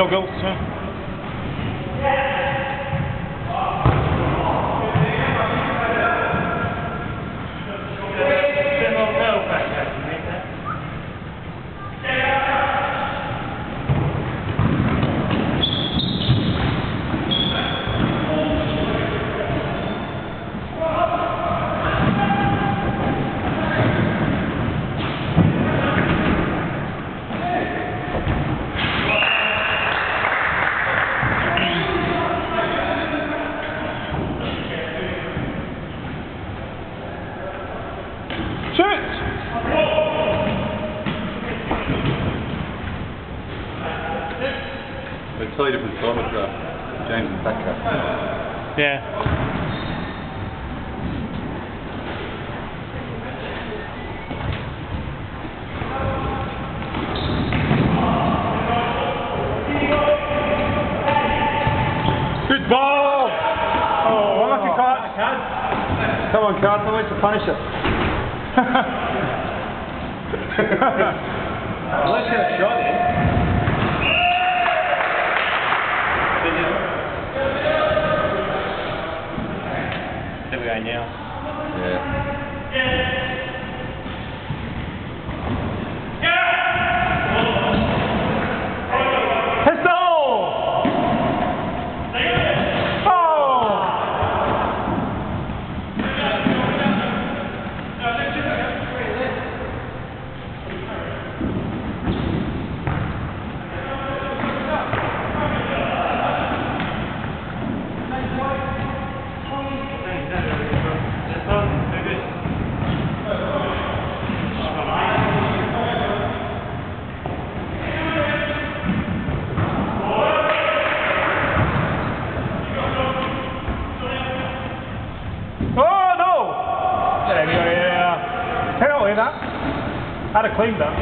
goggles. Yeah. They're tied up in photograph. James and Becca. Yeah. Good ball! Oh, unlucky caught. Come on, wait to punish it. Let's get a shot in. There we go now. Yeah. that? I'd have cleaned that.